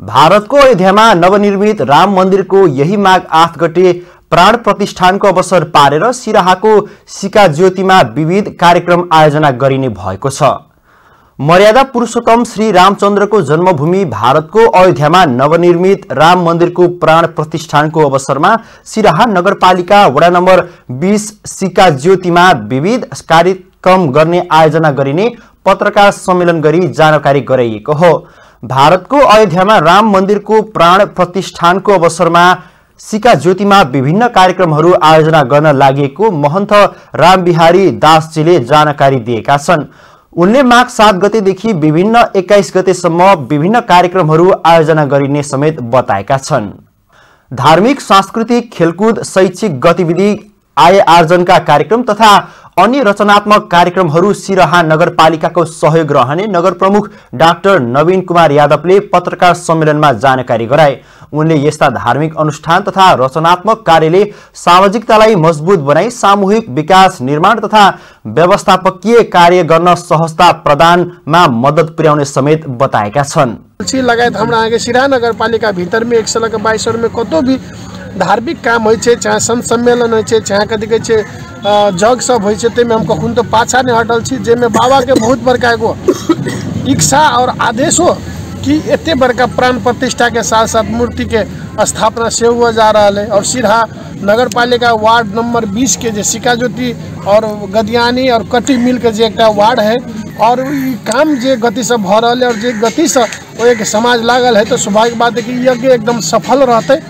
भारतको अयोध्यामा नवनिर्मित राम मन्दिरको यही माघ आठ गते प्राण प्रतिष्ठानको अवसर पारेर सिराहाको सिका ज्योतिमा विविध कार्यक्रम आयोजना गरिने भएको छ। मर्यादा पुरुषोत्तम श्री रामचन्द्रको जन्मभूमि भारतको अयोध्यामा नवनिर्मित राम मन्दिरको प्राण प्रतिष्ठानको अवसरमा सिराहा नगरपालिका वडा नम्बर बिस सिका ज्योतिमा विविध कार्यक्रम गर्ने आयोजना गरिने पत्रकार सम्मेलन गरी जानकारी गराइएको हो। भारतको अयोध्यामा राम मन्दिरको प्राण प्रतिष्ठानको अवसरमा सिका ज्योतिमा विभिन्न कार्यक्रमहरू आयोजना गर्न लागि महन्त रामबिहारी दासजीले जानकारी दिएका छन्। उनले माघ सात गतेदेखि विभिन्न एक्काइस गतेसम्म विभिन्न कार्यक्रमहरू आयोजना गरिने समेत बताएका छन्। धार्मिक सांस्कृतिक खेलकुद शैक्षिक गतिविधि आय आर्जनका कार्यक्रम तथा अन्य रचनात्मक कार्यक्रमहरू सिरहा नगरपालिकाको सहयोग रहने नगर प्रमुख डाक्टर नवीन कुमार यादवले पत्रकार सम्मेलनमा जानकारी गराए। उनले यस्ता धार्मिक अनुष्ठान तथा रचनात्मक कार्यले सामाजिकतालाई मजबुत बनाई सामूहिक विकास निर्माण तथा व्यवस्थापकीय कार्य गर्न सहजता प्रदानमा मद्दत पुर्याउने समेत बताएका छन्। लगायत हमरा सिराहा नगरपालिका भितरमे एक सलक बाइसहरूमे धार्मिक काम छै, चाहे संत सम्मेलन छै, चाहे कथी कहै जग सब होइ छै ताहिमे हम कखन तो पाछा नहि हटल छी, जाहिमे बाबाके बहुत बड़का एगो इच्छा और आदेशो कि एते बड़का प्राण प्रतिष्ठा के साथ साथ मूर्ति के स्थापना से हुआ जा रहा है और सिरहा नगर पालिका वार्ड नंबर 20 के जो सिका ज्योति और गदियानी और कटी मिल के एक वार्ड है और काम जे गति से भ रहा है और जे गति से एक समाज लागल है तो स्वाभाविक बात है कि यज्ञ एकदम सफल रहते।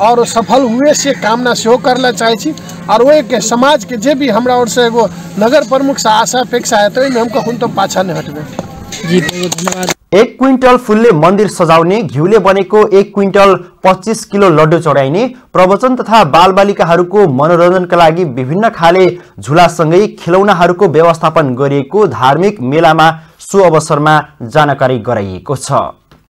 और सफल हुए से कामना सेहो करला चाहे छी। और वो एक समाज के जे भी हमरा ओर से एगो नगर प्रमुख से आशा अपेक्षा है तो हम तो पाछा नहीं हटबे। जी बहुत धन्यवाद। एक क्विन्टल फुलले मन्दिर सजाउने घिउले बनेको एक क्विन्टल पच्चिस किलो लड्डु चढाइने प्रवचन तथा बालबालिकाहरूको मनोरञ्जनका लागि विभिन्न खाले झुलासँगै खेलौनाहरूको व्यवस्थापन गरिएको धार्मिक मेलामा सो अवसरमा जानकारी गराइएको छ।